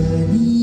And Journey.